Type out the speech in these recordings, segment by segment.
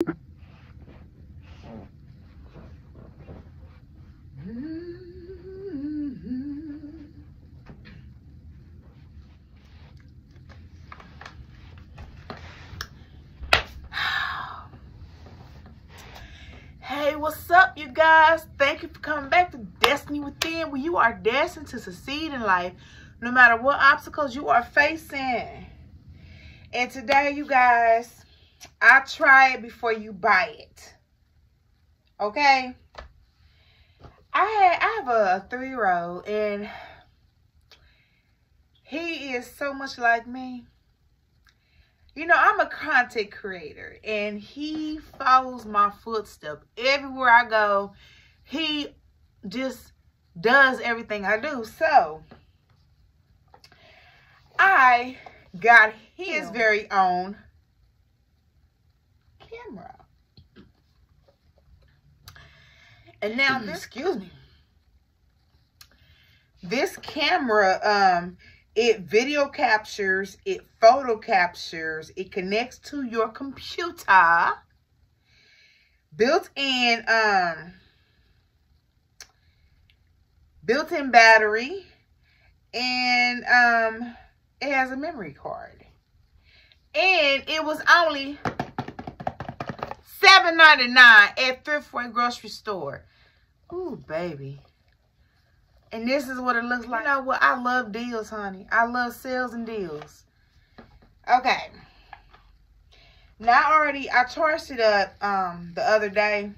Hey, what's up, you guys? Thank you for coming back to Destiny Within, where you are destined to succeed in life, no matter what obstacles you are facing. And today, you guys, I try it before you buy it. Okay? I had I have a three-year-old, and he is so much like me you know, I'm a content creator and he follows my footsteps everywhere I go. He just does everything I do. So I got his very own camera. And now this, excuse me. This camera, um, it video captures, it photo captures, it connects to your computer. Built-in um built-in battery and um it has a memory card. And it was only $7.99 at Thriftway grocery store. Ooh, baby. And this is what it looks like. You know what? I love deals, honey. I love sales and deals. Okay. Now I already, I charged it up um, the other day.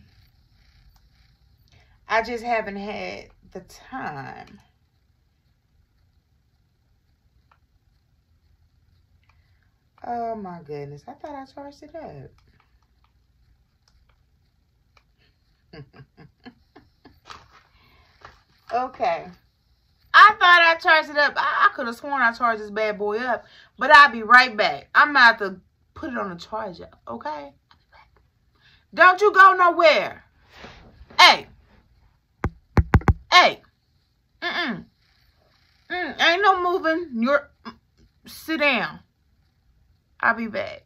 I just haven't had the time. Oh my goodness. I thought I charged it up. Okay. I thought I charged it up. I, I could have sworn I charged this bad boy up. But I'll be right back. I'm about to put it on the charger. Okay? Don't you go nowhere. Hey. Hey. Mm-mm. Mm, ain't no moving. You're sit down. I'll be back.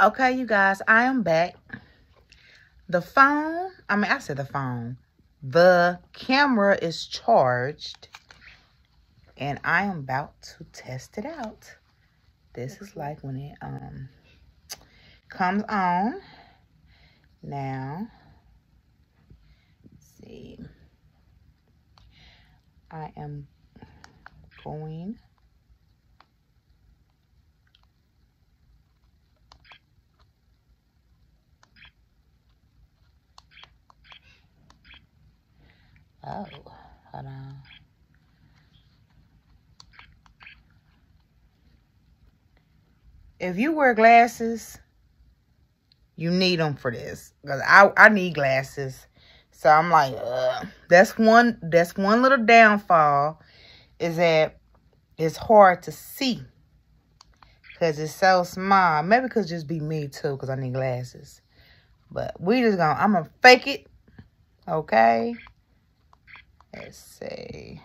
Okay, you guys, I am back. The phone, I mean, I said the phone. The camera is charged and I am about to test it out. This is like when it um comes on. Now, see. I am going Oh, hold on. If you wear glasses, you need them for this. Because I, I need glasses. So I'm like, Ugh. that's one that's one little downfall is that it's hard to see. Because it's so small. Maybe it could just be me too because I need glasses. But we just gonna, I'm gonna fake it. Okay. Let's see.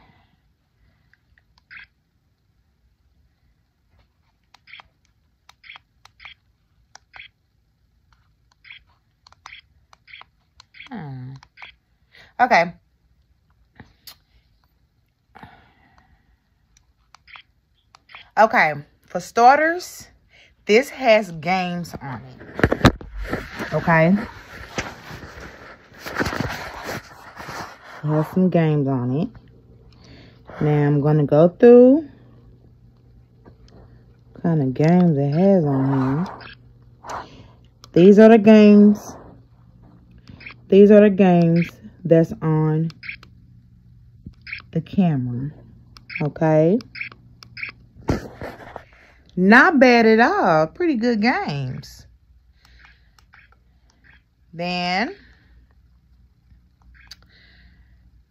Hmm. Okay. Okay, for starters, this has games on it. Okay. Has some games on it. Now I'm going to go through kind of games it has on here. These are the games. These are the games that's on the camera. Okay. Not bad at all. Pretty good games. Then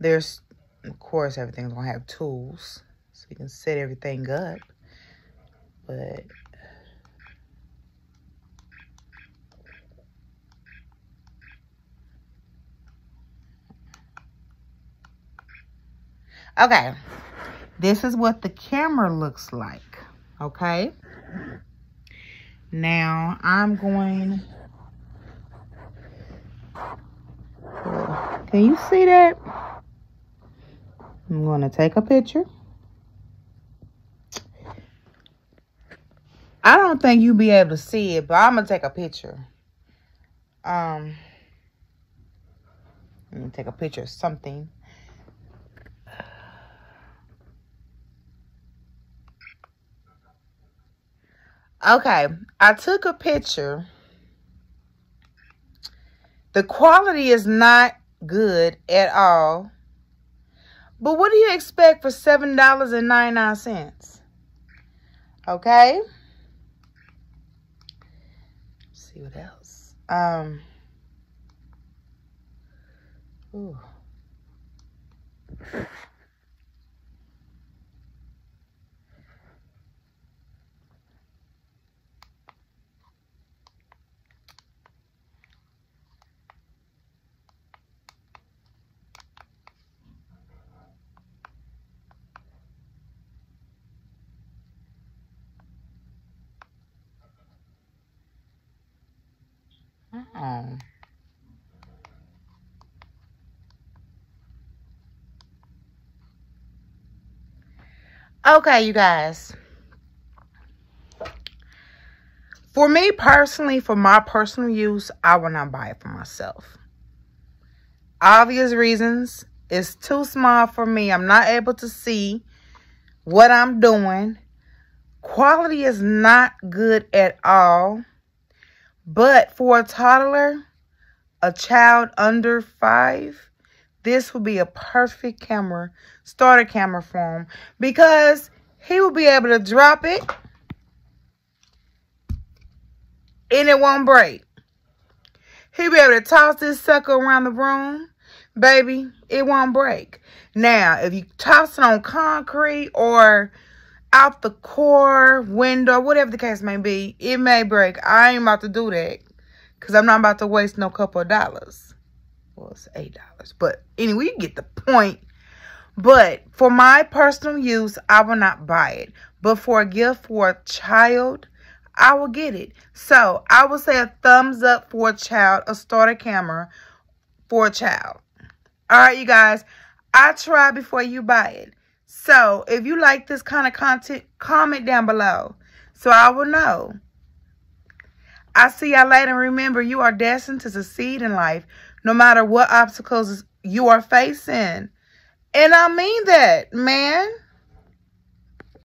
there's, of course, everything's going to have tools. So you can set everything up. But... Okay. This is what the camera looks like. Okay. Now, I'm going... Can you see that? I'm going to take a picture. I don't think you'll be able to see it, but I'm going to take a picture. Um, let me take a picture of something. Okay, I took a picture. The quality is not good at all. But what do you expect for $7.99? Okay. Let's see what else. Um. Ooh. Oh. Okay, you guys. For me personally, for my personal use, I will not buy it for myself. Obvious reasons. It's too small for me. I'm not able to see what I'm doing. Quality is not good at all. But for a toddler, a child under five, this would be a perfect camera, starter camera for him because he will be able to drop it and it won't break. He'll be able to toss this sucker around the room. Baby, it won't break. Now, if you toss it on concrete or out the core, window, whatever the case may be, it may break. I ain't about to do that because I'm not about to waste no couple of dollars. Well, it's $8. But anyway, you get the point. But for my personal use, I will not buy it. But for a gift for a child, I will get it. So I will say a thumbs up for a child, a starter camera for a child. All right, you guys. I try before you buy it. So if you like this kind of content, comment down below so I will know. I see y'all later. Remember, you are destined to succeed in life no matter what obstacles you are facing. And I mean that, man.